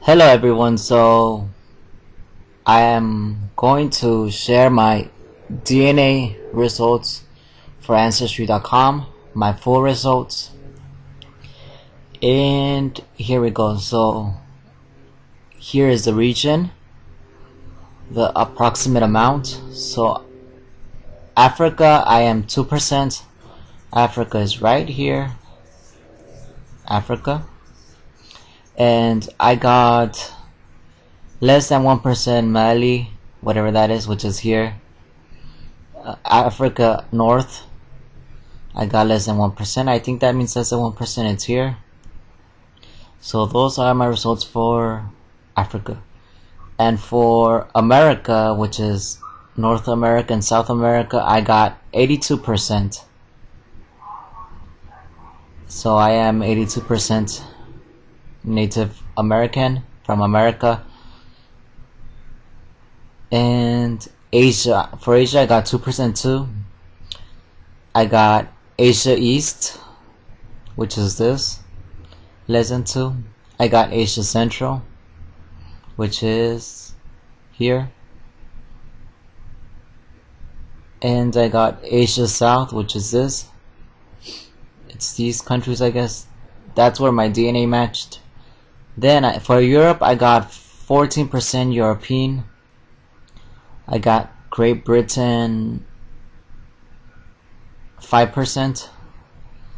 Hello everyone, so I am going to share my DNA results for Ancestry.com, my full results. And here we go. So here is the region, the approximate amount. So Africa, I am 2%. Africa is right here. Africa and I got less than 1% Mali, whatever that is, which is here. Uh, Africa North, I got less than 1%. I think that means less than 1% it's here. So those are my results for Africa. And for America, which is North America and South America, I got 82%. So I am 82% Native American from America. And Asia, for Asia, I got 2% too. I got Asia East, which is this, less than 2. I got Asia Central, which is here. And I got Asia South, which is this. It's these countries, I guess. That's where my DNA matched. Then I, for Europe, I got 14% European. I got Great Britain 5%.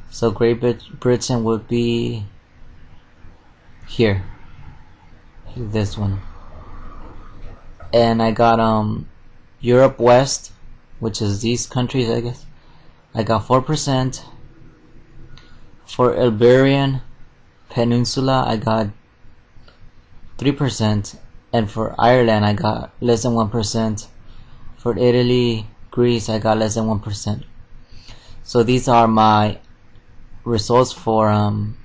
So Great Britain would be here. This one. And I got um Europe West, which is these countries I guess. I got 4%. For Iberian Peninsula, I got 3% and for Ireland I got less than 1% for Italy Greece I got less than 1% so these are my results for um,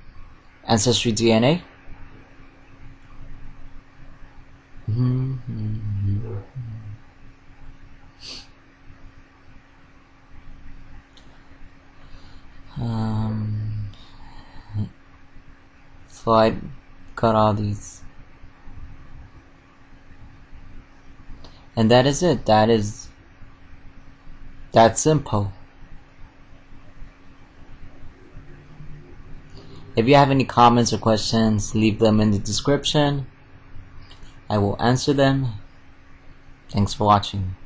ancestry DNA um, so I got all these And that is it. That is that simple. If you have any comments or questions, leave them in the description. I will answer them. Thanks for watching.